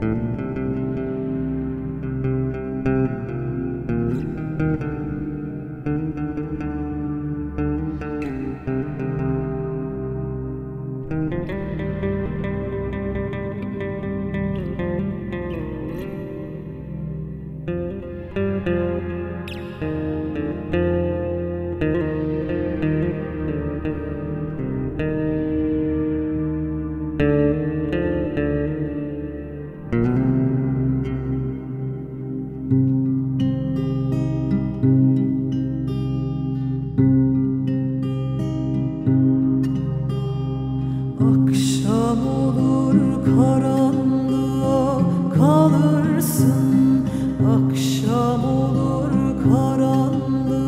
thank you Akşam olur karanlığa kalırsın. Akşam olur karanlığa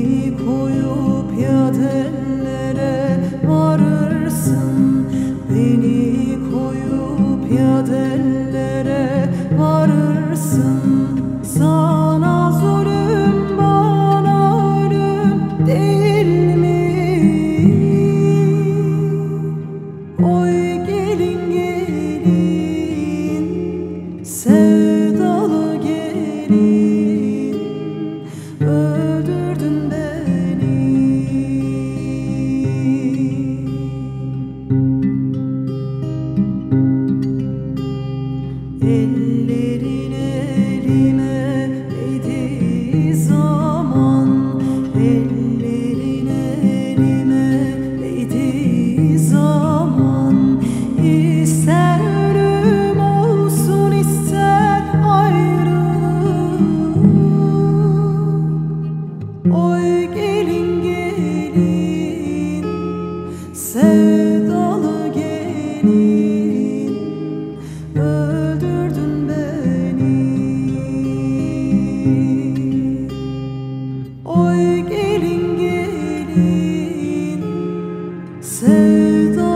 So. through the